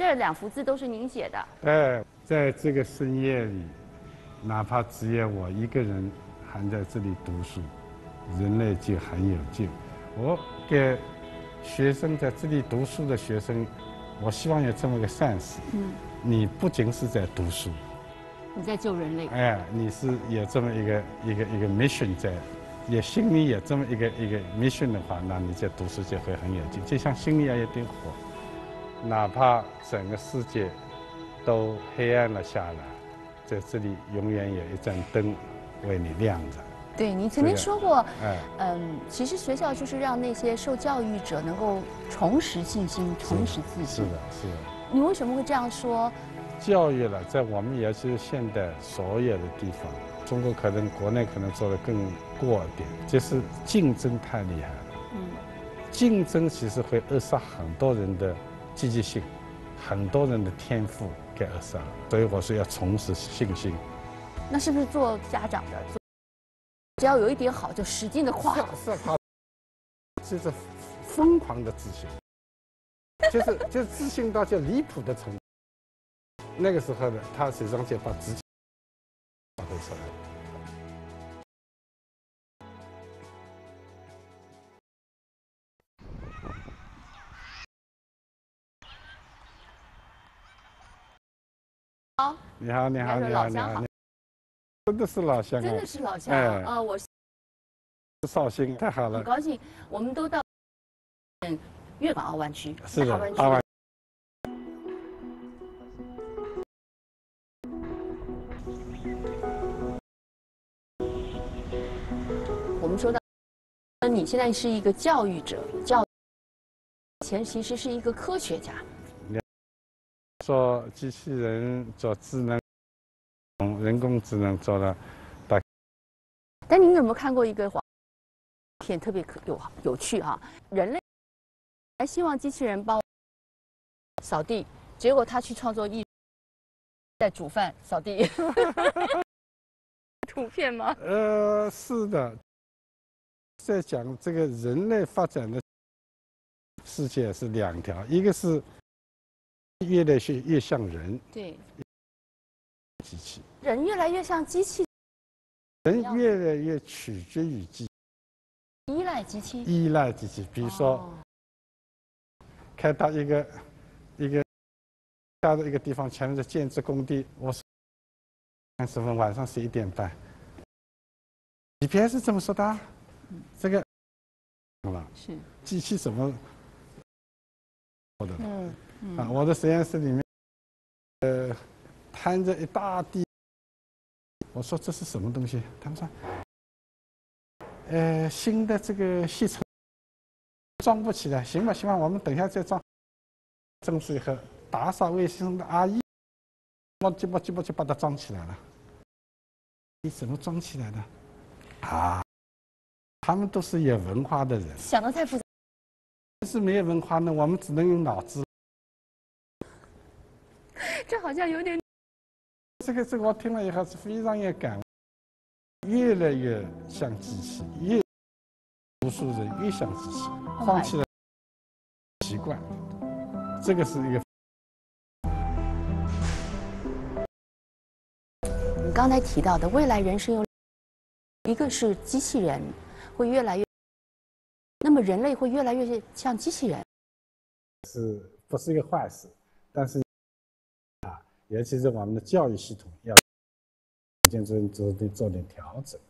这两幅字都是您写的。哎，在这个深夜里，哪怕只有我一个人还在这里读书，人类就很有救。我给学生在这里读书的学生，我希望有这么一个善事。嗯，你不仅是在读书，你在救人类。哎，你是有这么一个一个一个 mission 在，也心里有这么一个一个 mission 的话，那你在读书就会很有劲，就像心里要有点火。哪怕整个世界都黑暗了下来，在这里永远有一盏灯为你亮着。对你曾经说过，嗯，其实学校就是让那些受教育者能够重拾信心、重拾自信。是的，是的。你为什么会这样说？教育了，在我们尤其是现代所有的地方，中国可能国内可能做的更过一点，就是竞争太厉害了。嗯。竞争其实会扼杀很多人的。积极性，很多人的天赋给扼杀了，所以我说要重拾信心。那是不是做家长的，只要有一点好就使劲的夸？是夸，就是疯狂的自信，就是就自信到就离谱的程度。那个时候呢，他实际上就把自己你好，你好，你好，你好，真的是老乡啊！真的是老乡啊！啊，我是绍兴，太好了，很高兴，我们都到粤港澳湾区，是的，澳湾。我们说到，那你现在是一个教育者，教前其实是一个科学家。做机器人，做智能，人工智能做了大。但您有没有看过一个片，特别可有有趣哈？人类还希望机器人帮扫地，结果他去创作艺，在煮饭、扫地。图片吗？呃，是的，在讲这个人类发展的世界是两条，一个是。越来越越像人，对，机器，人越来越像机器，人越来越取决于机，依赖机器，依赖机器。比如说，开到一个一个大的一个地方，前面是建筑工地，我三十分，晚上十一点半，GPS 怎么说的？这个，是。机器怎么？嗯。啊，我的实验室里面，呃，摊着一大地。我说这是什么东西？他们说，呃，新的这个系统装不起来，行吧，行吧，我们等下再装。装饰以后，打扫卫生的阿姨，磨叽磨叽磨叽把它装起来了。你怎么装起来的？啊，他们都是有文化的人。想的太复杂。是没有文化呢，我们只能用脑子。这好像有点。这个这个我听了以后是非常有感悟，越来越像机器，越读书人越像机器，放弃了习惯，这个是一个。你刚才提到的未来人生有，一个是机器人会越来越，那么人类会越来越像机器人，是不是一个坏事？但是。尤其是我们的教育系统要，做做做做点调整，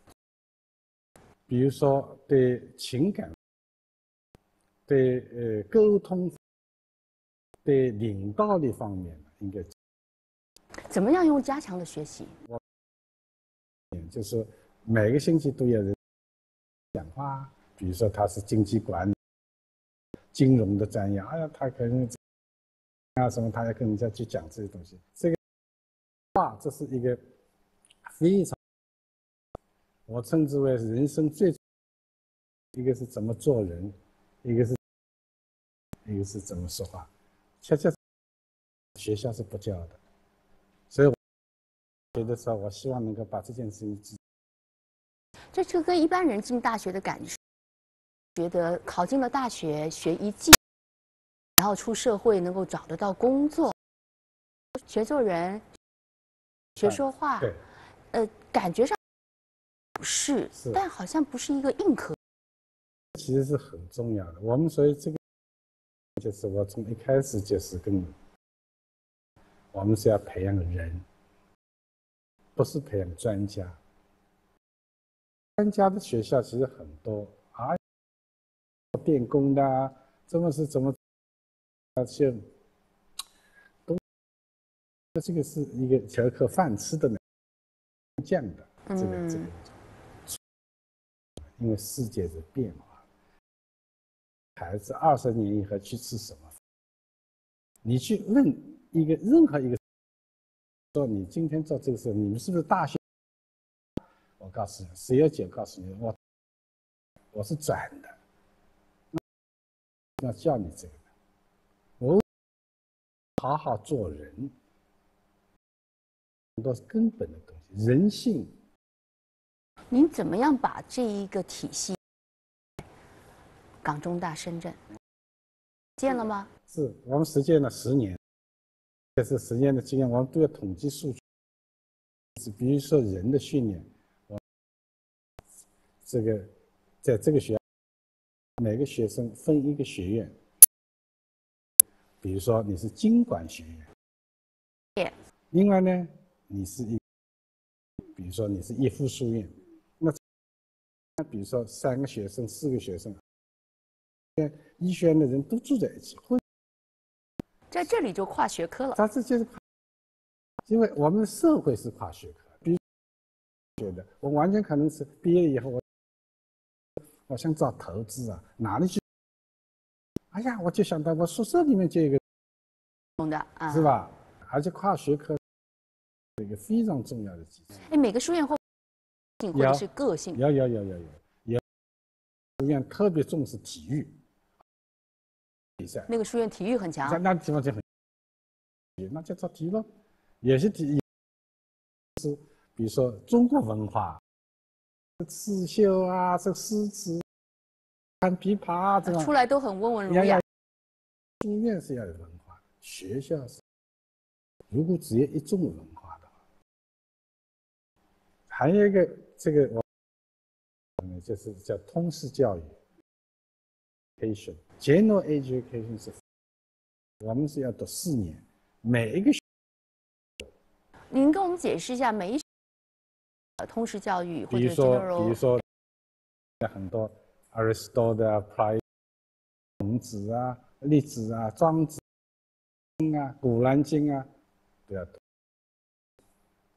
比如说对情感、对呃沟通、对领导力方面，应该怎么样用加强的学习？我就是每个星期都有人讲话，比如说他是经济管理、金融的专业，哎呀，他可能。啊，什么？他要跟人家去讲这些东西。这个话，这是一个非常，我称之为人生最，一个是怎么做人，一个是，一个是怎么说话，恰恰学校是不教的。所以，学的时候我希望能够把这件事情。这就跟一般人进大学的感受，觉得考进了大学学一技。然后出社会能够找得到工作。学做人，学说话，对，呃，感觉上是，是但好像不是一个硬壳。其实是很重要的。我们所以这个就是我从一开始就是跟我们是要培养人，不是培养专家。专家的学校其实很多啊，电工的啊，怎么是怎么而且都这个是一个条口饭吃的呢，的这个这个嗯，因为世界在变化，孩子二十年以后去吃什么？你去问一个任何一个说你今天做这个事，你们是不是大学？我告诉你，十有九告诉你，我我是转的，要叫你这个好好做人，很多根本的东西，人性。您怎么样把这一个体系，港中大深圳，建了吗？是我们实践了十年，这是实践的经验，我们都要统计数据。是比如说人的训练，我这个在这个学校，每个学生分一个学院，比如说你是经管学院另外呢，你是一，比如说你是一附书院，那那比如说三个学生、四个学生，医学院的人都住在一起，会在这里就跨学科了。它这就是，因为我们的社会是跨学科，比如觉得我完全可能是毕业以后我我想找投资啊，哪里去？哎呀，我就想到我宿舍里面就有一个，懂的啊，是？吧？而且跨学科有一个非常重要的基础。哎，每个书院或性或者是个性，有有有有有有，书院特别重视体育比赛，那个书院体育很在强，那地方就很，那就做题咯。有些题是，比如说中国文化，刺绣啊，这诗词，弹琵琶啊，这种。出来都很温文儒雅。书院是要有文化，学校是，如果只有一种文化的话，还有一个这个我，嗯，就是叫通识教育，education。General education 是，我们是要读四年，每一个学您跟我们解释一下每一呃通识教育或者比如说，比如说，很多 Aristotle 啊、Plato、孔子啊、例子啊、庄子啊、古兰经啊，都要读，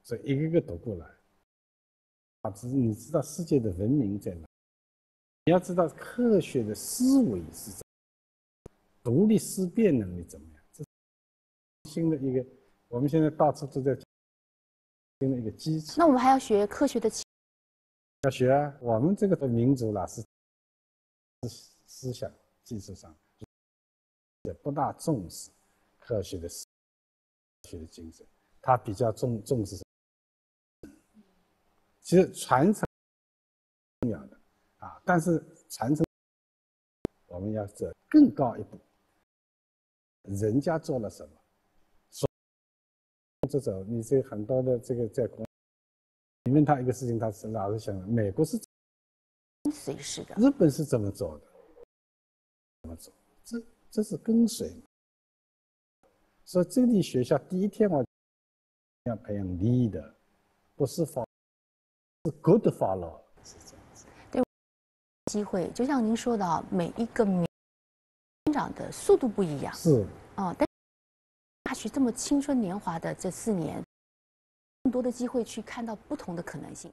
所以一个个读过来。啊，只是你知道世界的文明在哪？你要知道科学的思维是怎么，独立思辨能力怎么样？这是新的一个，我们现在到处都在讲新的一个基础。那我们还要学科学的要学啊，我们这个民族啦是思思想技术上也不大重视科学的思科学的精神，他比较重重视什么？其实传承重要的啊，但是传承我们要走更高一步，人家做了什么，说这种你这很多的这个在国。你问他一个事情，他是老是想，美国是随时的，日本是怎么走的？怎么做？这这是跟随。所以这里学校第一天我要培养 leader，不是 follow，是 good follow，是这样子。对机会，就像您说的啊，每一个年增长的速度不一样是啊，但大学这么青春年华的这四年，更多的机会去看到不同的可能性。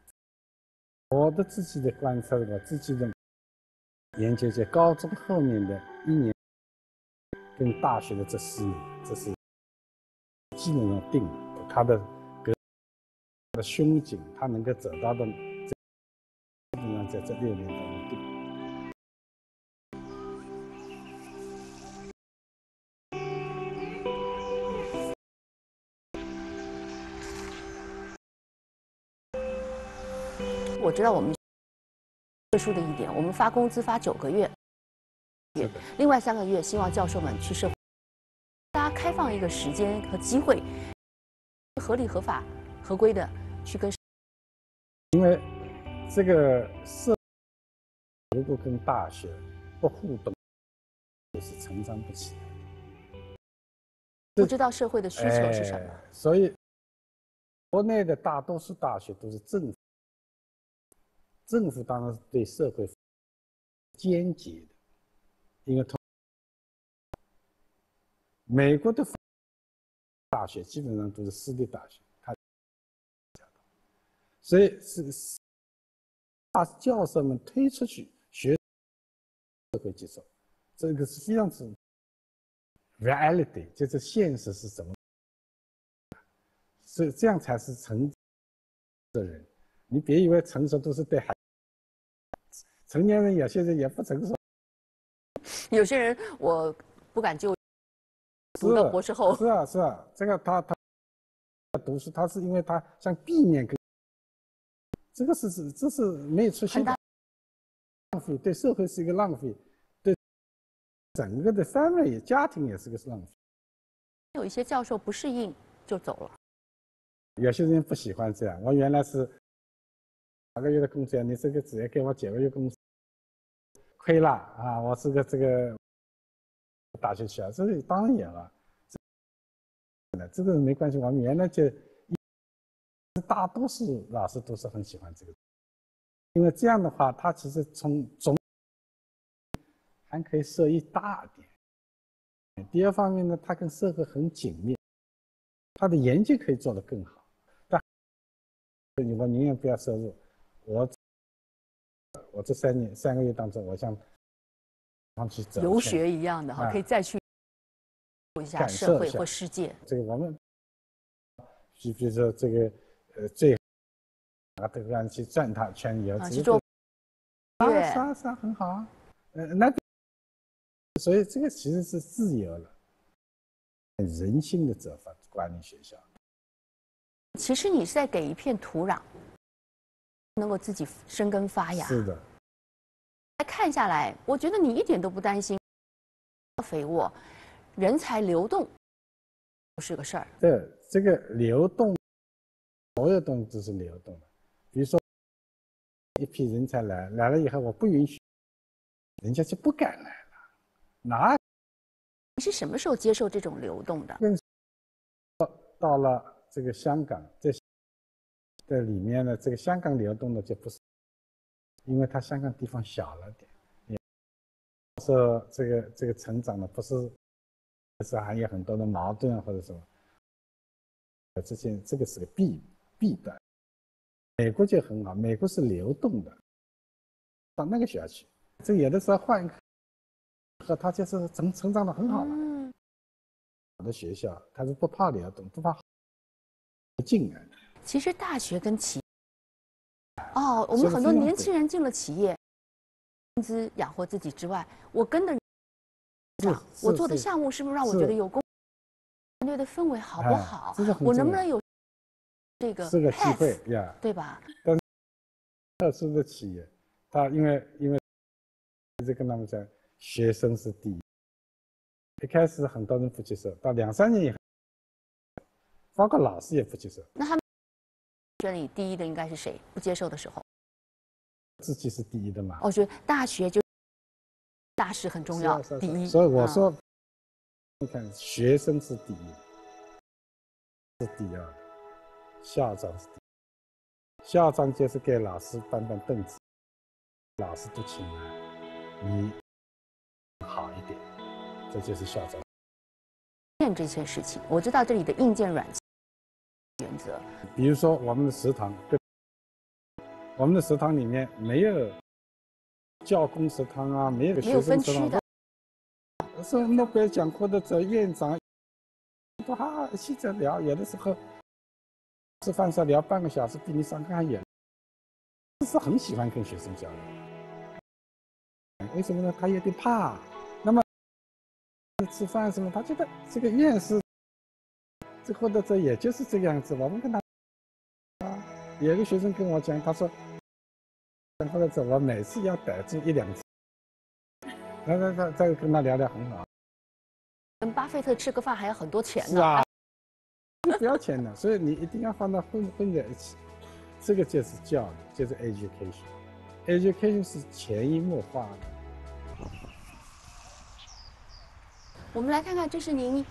我的自己的观察，我自己的研究，在高中后面的一年跟大学的这四年，这是基本上定了他的格他的胸襟，他能够走到的，基本上在这六年当中定。我知道我们特殊的一点，我们发工资发九个月，另外三个月希望教授们去社会，大家开放一个时间和机会，合理、合法、合规的去跟。因为这个社如果跟大学不互动，也是成长不起来。不知道社会的需求是什么，所以国内的大多数大学都是政府，政府当然是对社会间接的，因为同美国的大学基本上都是私立大学，他所以是把教授们推出去学社会接受，这个是非常之。reality 就是现实是怎么，所以这样才是成的人。你别以为成熟都是对孩，成年人有些人也不成熟。有些人我不敢就读了博士后。是啊是啊，这个他他读书，他是因为他想避免跟这个是是这是没有出息的，浪费对社会是一个浪费。对整个的 family 家庭也是个浪费。有一些教授不适应就走了。有些人不喜欢这样。我原来是个月的工资，你这个只要给我几个月工资，亏了啊！我这个这个大学校，这个当然有了。这个没关系，我们原来就大多数老师都是很喜欢这个，因为这样的话，他其实从总。还可以收益大点。第二方面呢，它跟社会很紧密，它的研究可以做得更好。但我宁愿不要收入，我我这三年三个月当中，我想放弃走游学一样的哈，可以再去一下社会或世界。这个我们，比比如说这个呃，最啊，都让去转他圈游，去做，是啊是啊，很好啊，呃那。所以这个其实是自由了，人性的责罚管理学校。其实你是在给一片土壤，能够自己生根发芽。是的。看下来，我觉得你一点都不担心肥沃，人才流动不是个事儿。对，这个流动，所有东西都是流动的。比如说，一批人才来来了以后，我不允许，人家就不敢来了。哪？你是什么时候接受这种流动的？到了这个香港，这在里面呢，这个香港流动的就不是，因为它香港地方小了点，也说这个这个成长的不是，是还有很多的矛盾或者什么，这些这个是个弊弊端。美国就很好，美国是流动的，到那个学校去，这有的时候换一个。和他就是成成长的很好了。好的学校，他是不怕流动，不怕进来。其实大学跟企业，哦，我们很多年轻人进了企业，工资养活自己之外，我跟的，我做的项目是不是让我觉得有工团队的氛围好不好？我能不能有这个？是个机会呀，对吧？但是特殊的企业，他因为因为一直跟他们讲。学生是第一，一开始很多人不接受，到两三年以后，包括老师也不接受。那他们这里第一的应该是谁？不接受的时候，自己是第一的嘛？我觉得大学就大事很重要，第一。所以我说，你看，学生是第一，是第二，校长是第一，校长就是给老师搬搬凳子，老师都请来，你。好一点，这就是校长。建这些事情，我知道这里的硬件、软件原则。比如说我们的食堂，我们的食堂里面没有教工食堂啊，没有学生食堂。是诺贝尔奖获得者院长，哇，现在聊有的时候吃饭时候聊半个小时，比你上课还远。是很喜欢跟学生交流，为什么呢？他有点怕。那么吃饭什么？他觉得这个院士，这或者这也就是这个样子。我们跟他啊，有个学生跟我讲，他说，或者这我每次要逮住一两次，那那那再跟他聊聊很好。跟巴菲特吃个饭还要很多钱呢。是啊，不要钱的，所以你一定要放到混混在一起，这个就是教育，就是 education，education 是潜移默化的。我们来看看，这是您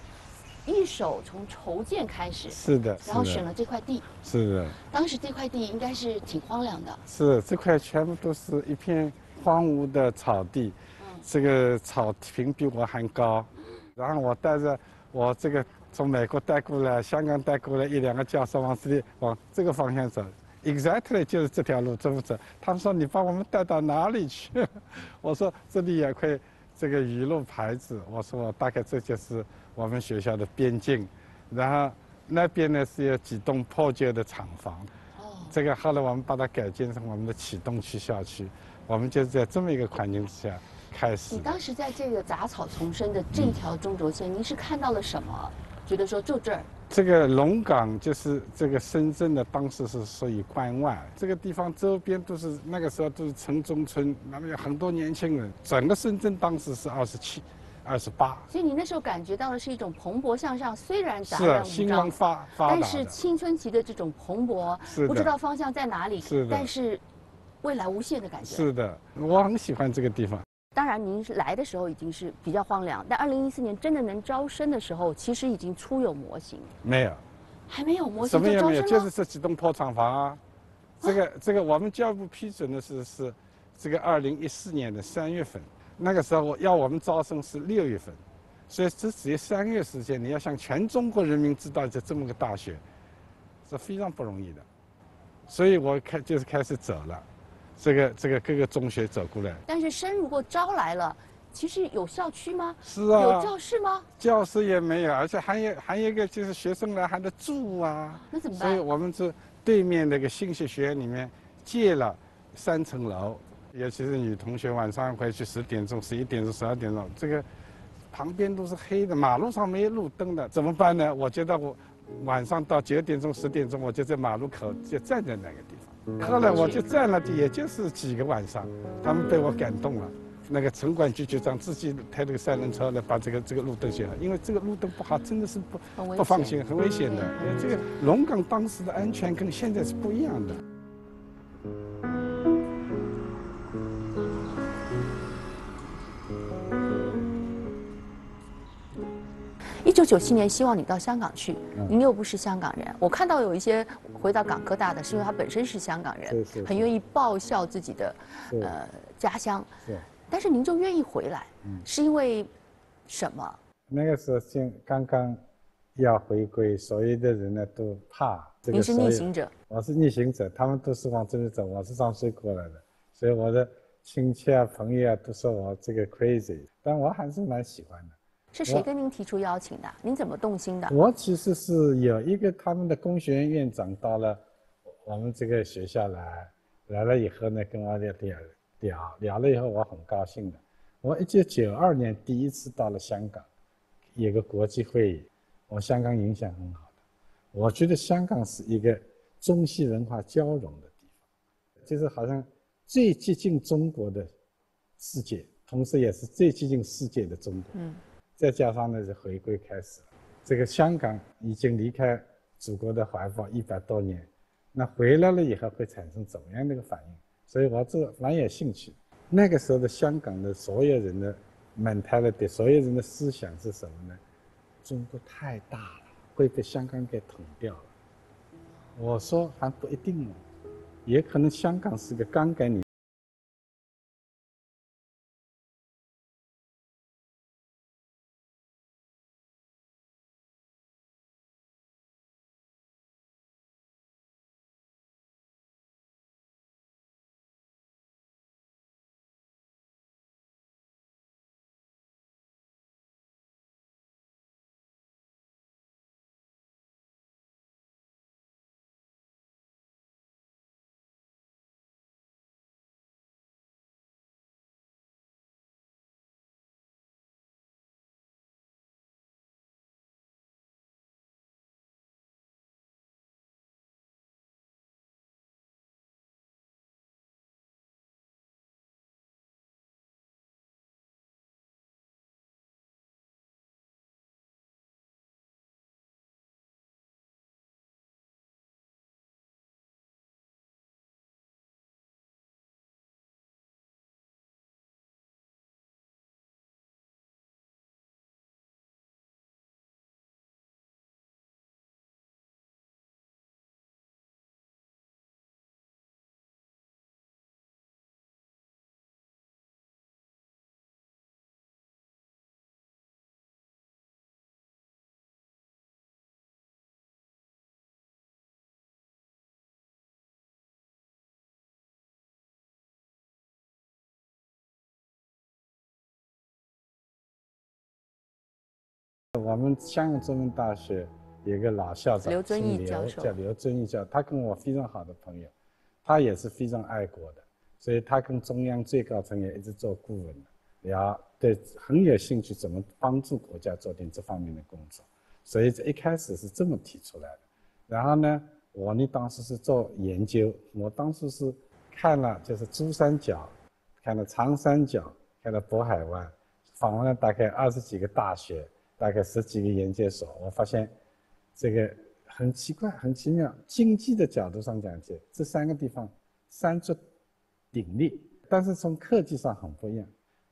一手从筹建开始，是的，然后选了这块地。是的，当时这块地应该是挺荒凉的，是这块全部都是一片荒芜的草地，这个草坪比我还高，然后我带着我这个从美国带过来、香港带过来一两个教授往这里往这个方向走，exactly 就是这条路这么走。他们说你把我们带到哪里去？我说这里有块这个雨露牌子，我说大概这就是我们学校的边境，然后那边呢是有几栋破旧的厂房。哦，这个后来我们把它改建成我们的启动区校区，我们就是在这么一个环境之下开始。你当时在这个杂草丛生的这条中轴线，您是看到了什么？觉得说就这儿，这个龙岗就是这个深圳的，当时是属于关外，这个地方周边都是那个时候都是城中村，那么有很多年轻人。整个深圳当时是二十七、二十八，所以你那时候感觉到的是一种蓬勃向上，虽然杂是啊，乱无章，发发但是。青春期的这种蓬勃，是不知道方向在哪里，是但是未来无限的感觉。是的，我很喜欢这个地方。当然，您是来的时候已经是比较荒凉，但二零一四年真的能招生的时候，其实已经初有模型，没有，还没有模型什么也没有。就是这几栋破厂房啊。这个这个，我们教育部批准的是是这个二零一四年的三月份，那个时候我要我们招生是六月份，所以这只有三个月时间，你要向全中国人民知道这这么个大学，是非常不容易的。所以我开就是开始走了，这个这个各个中学走过来。但是生如果招来了，其实有校区吗？是啊，有教室吗？教室也没有，而且还有还有一个就是学生来还得住啊。那怎么办所以？我们这对面那个信息学院里面借了三层楼，尤其是女同学晚上回去十点钟、十一点钟、十二点钟，这个旁边都是黑的，马路上没有路灯的，怎么办呢？我觉得我晚上到九点钟、十点钟，我就在马路口就站在那个地方。后来我就站了，也就是几个晚上，他们被我感动了。那个城管局局长自己开这个三轮车来把这个这个路灯修好，因为这个路灯不好，真的是不不放心，很危险的。因为这个龙岗当时的安全跟现在是不一样的。一九九七年希望你到香港去，嗯您又不是香港人。我看到有一些回到港科大的，是因为他本身是香港人很愿意报效自己的呃家乡。是但是您就愿意回来，嗯是因为什么？那个时候先刚刚要回归，所有的人呢都怕这个。您是逆行者，我是逆行者，他们都是往这里走，我是上水过来的，所以我的亲戚啊、朋友啊都说我这个 crazy，但我还是蛮喜欢的。是谁跟您提出邀请的？您怎么动心的？我其实是有一个他们的工学院院长到了我们这个学校来，来了以后呢，跟我聊聊聊聊了以后，我很高兴的。我一九九二年第一次到了香港，有个国际会议，我香港影响很好的。我觉得香港是一个中西文化交融的地方，就是好像最接近中国的世界，同时也是最接近世界的中国。嗯，再加上呢是回归开始，这个香港已经离开祖国的怀抱一百多年，那回来了以后会产生怎么样的一个反应？所以我这蛮有兴趣。那个时候的香港的所有人的 mentality，所有人的思想是什么呢？中国太大了，会被香港给统掉了。我说还不一定哦，也可能香港是个刚给你。我们香港中文大学有个老校长刘遵义姓教授叫刘遵义教，他跟我非常好的朋友，他也是非常爱国的，所以他跟中央最高层也一直做顾问的，要对很有兴趣怎么帮助国家做点这方面的工作，所以这一开始是这么提出来的。然后呢，我呢当时是做研究，我当时是看了就是珠三角，看了长三角，看了渤海湾，访问了大概二十几个大学，大概十几个研究所，我发现这个很奇怪，很奇妙。经济的角度上讲起，这三个地方三足鼎立，但是从科技上很不一样。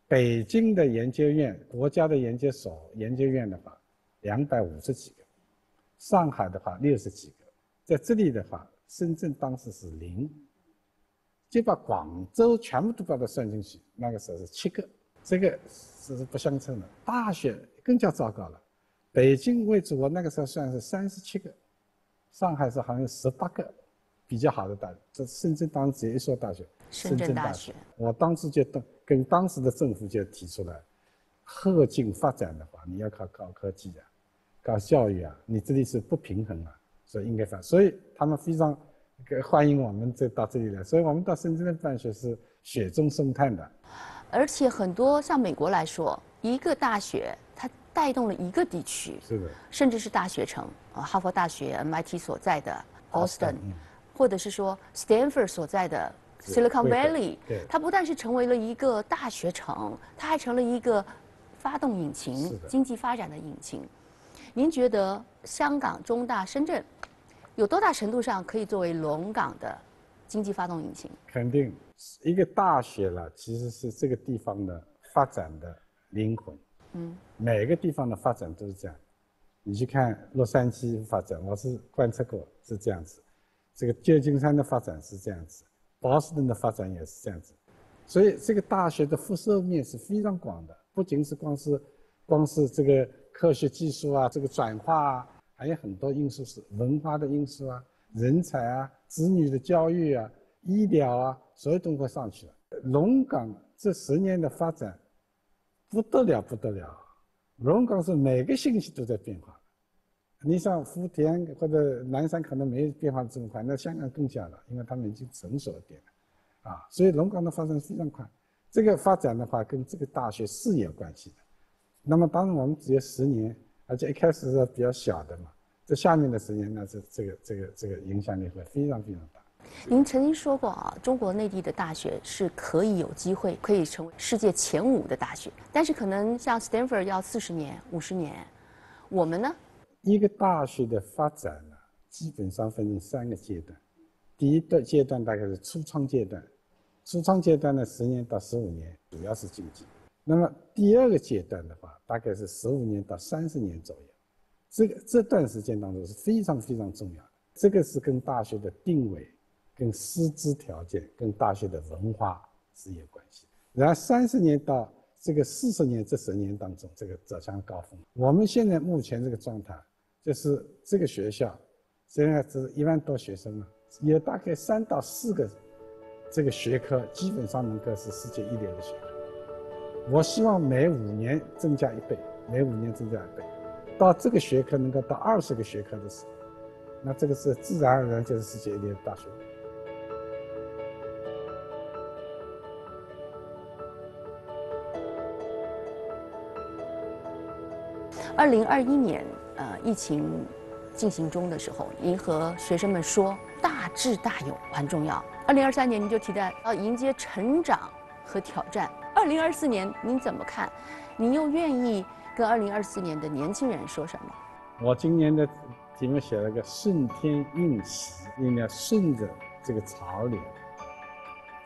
北京的研究院、国家的研究所、研究院的话，两百五十几个。上海的话六十几个，在这里的话，深圳当时是零，就把广州全部都把它算进去，那个时候是七个，这个是不相称的。大学更加糟糕了，北京为主，我那个时候算是三十七个，上海是好像十八个，比较好的大学。这深圳当时只有一所大学，深圳大学。我当时就当跟当时的政府就提出来，后进发展的话，你要靠高科技啊。搞教育啊，你这里是不平衡啊，所以应该反，所以他们非常欢迎我们这到这里来，所以我们到深圳的办学是雪中送炭的。而且很多像美国来说，一个大学它带动了一个地区，是的，甚至是大学城啊，哈佛大学、MIT 所在的 Boston，或者是说 Stanford 所在的 Silicon Valley，它不但是成为了一个大学城，它还成了一个发动引擎、经济发展的引擎。您觉得香港、中大、深圳有多大程度上可以作为龙岗的经济发动引擎？肯定，一个大学了，其实是这个地方的发展的灵魂。嗯，每个地方的发展都是这样。你去看洛杉矶发展，我是观测过是这样子；这个旧金山的发展是这样子，波士顿的发展也是这样子。所以，这个大学的辐射面是非常广的，不仅是光是光是这个。科学技术啊，这个转化啊，还有很多因素是文化的因素啊，人才啊，子女的教育啊，医疗啊，所有东西上去了。龙岗这十年的发展不得了，不得了。龙岗是每个星期都在变化。你像福田或者南山可能没有变化这么快，那香港更加了，因为他们已经成熟一点了，啊，所以龙岗的发展非常快。这个发展的话，跟这个大学是有关系的。那么，当然我们只有十年，而且一开始是比较小的嘛。这下面的十年呢，这这个这个这个影响力会非常非常大。您曾经说过啊，中国内地的大学是可以有机会可以成为世界前五的大学，但是可能像 Stanford 要四十年、五十年，我们呢？一个大学的发展呢，基本上分成三个阶段。第一个阶段大概是初创阶段，初创阶段呢，十年到十五年，主要是经济。那么第二个阶段的话，大概是十五年到三十年左右，这个这段时间当中是非常非常重要的。这个是跟大学的定位、跟师资条件、跟大学的文化是有关系。然后三十年到这个四十年这十年当中，这个走向高峰。我们现在目前这个状态，就是这个学校现在只一万多学生嘛，有大概三到四个这个学科基本上能够是世界一流的学科。我希望每五年增加一倍，每五年增加一倍，到这个学科能够到二十个学科的时候，那这个是自然而然就是世界一流的大学。二零二一年，呃，疫情进行中的时候，您和学生们说“大智大勇”很重要。二零二三年，您就提到要迎接成长和挑战。二零二四年您怎么看？您又愿意跟二零二四年的年轻人说什么？我今年的题目写了个顺天应时，应该顺着这个潮流，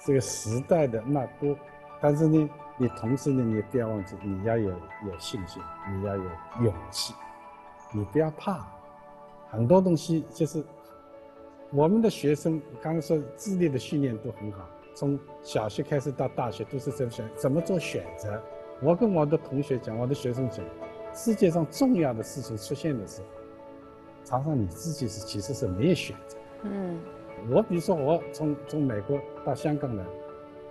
这个时代的脉搏。但是呢，你同时呢，你不要忘记，你要有有信心，你要有勇气，你不要怕。很多东西就是我们的学生，刚才说智力的训练都很好。从小学开始到大学都是这么选，怎么做选择？我跟我的同学讲，我的学生讲，世界上重要的事情出现的时候，常常你自己是其实是没有选择。嗯，我比如说我从从美国到香港来，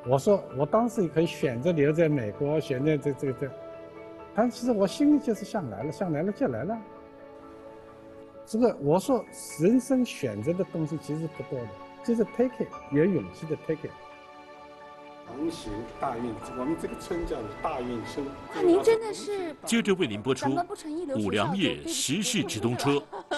我说我当时也可以选择留在美国，选择这这个这，但其实我心里就是想来了，想来了就来了。这个我说人生选择的东西其实不多的，就是 take it，有勇气的 take it。同行大运，我们这个村叫大运村。啊，您真的是接着为您播出五粮液时事直通车》。